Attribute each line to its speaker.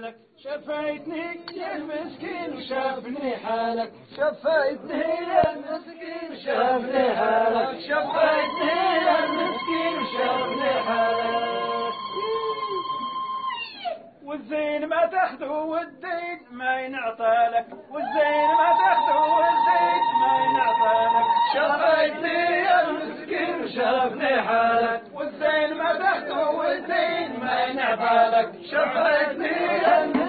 Speaker 1: حالك. شفيتني يا المسكين وشافني حالك. شفيتني يا المسكين وشافني حالك. شفيتني يا المسكين وشافني حالك. والزين ما تاخذه والدين ما ينعطى لك. والزين ما تاخذه والدين ما ينعطى لك. شفيتني يا المسكين وشافني حالك. حالك شفتني أنت.